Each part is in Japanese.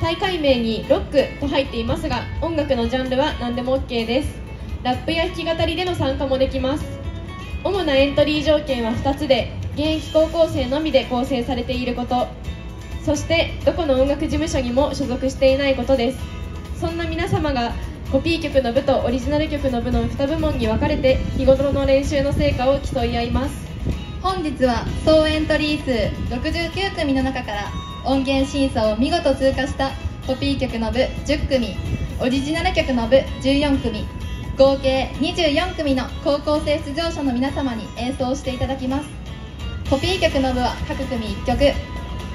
大会名にロックと入っていますが音楽のジャンルは何でも OK です。ラップや弾き語りでの参加もできます。主なエントリー条件は2つで現役高校生のみで構成されていること。そしてどこの音楽事務所にも所属していないことです。そんな皆様がコピー曲の部とオリジナル曲の部の2部門に分かれて日頃の練習の成果を競い合います。本日は総エントリー数69組の中から音源審査を見事通過したコピー曲の部10組オリジナル曲の部14組合計24組の高校生出場者の皆様に演奏していただきます。コピー曲の部は各組1曲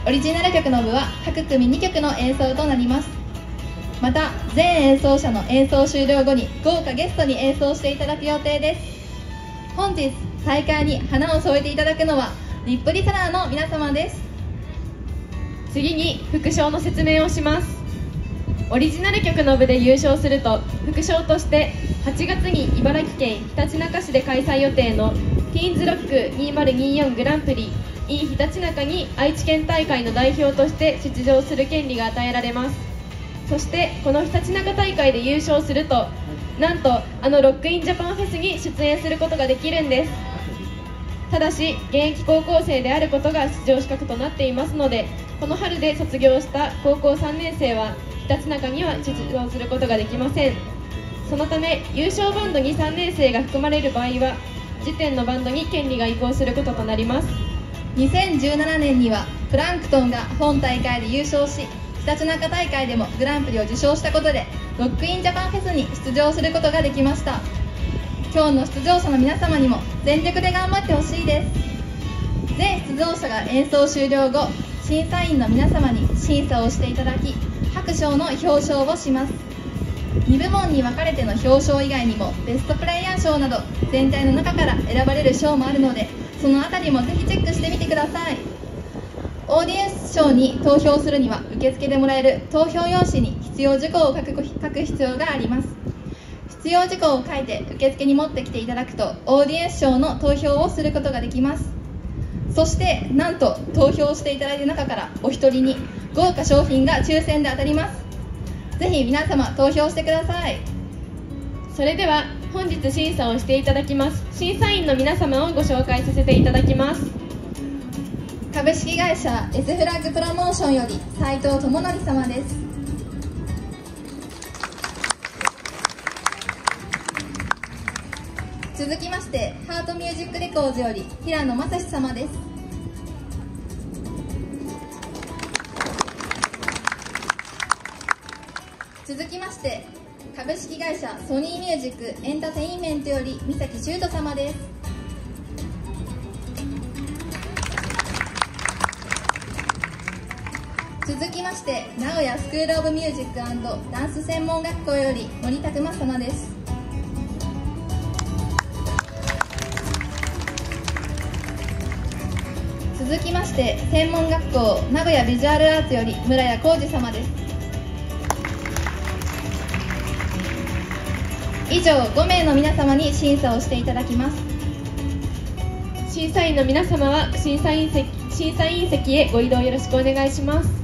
オリジナル曲の部は各組2曲の演奏となります。また全演奏者の演奏終了後に豪華ゲストに演奏していただく予定です。本日大会に花を添えていただくのはリップリサナーの皆様です。次に副賞の説明をします。オリジナル曲の部で優勝すると副賞として8月に茨城県ひたちなか市で開催予定のティーンズロック2024グランプリ in ひたちなかに愛知県大会の代表として出場する権利が与えられます。そしてこのひたちなか大会で優勝するとなんとあのロックインジャパンフェスに出演することができるんです。ただし現役高校生であることが出場資格となっていますのでこの春で卒業した高校3年生はひたちなかには出場することができません。そのため優勝バンドに3年生が含まれる場合は時点のバンドに権利が移行することとなります。2017年にはプランクトンが本大会で優勝しひたちなか大会でもグランプリを受賞したことでロックインジャパンフェスに出場することができました。今日の出場者の皆様にも全力で頑張ってほしいです。全出場者が演奏終了後審査員の皆様に審査をしていただき各賞の表彰をします。2部門に分かれての表彰以外にもベストプレイヤー賞など全体の中から選ばれる賞もあるのでその辺りもぜひチェックしてみてください。オーディエンス賞に投票するには受付でもらえる投票用紙に必要事項を書く書く必要があります。必要事項を書いて受付に持ってきていただくとオーディエンス賞の投票をすることができます。そしてなんと投票していただいた中からお一人に豪華商品が抽選で当たります。ぜひ皆様投票してください。それでは本日審査をしていただきます。審査員の皆様をご紹介させていただきます。株式会社 S フラッグプロモーションより斉藤智則様です。続きましてハートミュージックレコーズより平野正史様です。続きまして株式会社ソニーミュージックエンターテインメントより三崎修斗様です。続きまして名古屋スクール・オブ・ミュージックダンス専門学校より森拓真様です。続きまして専門学校名古屋ビジュアルアーツより村谷浩二様です。以上5名の皆様に審査をしていただきます。審査員の皆様は審査員席審査員席へご移動よろしくお願いします。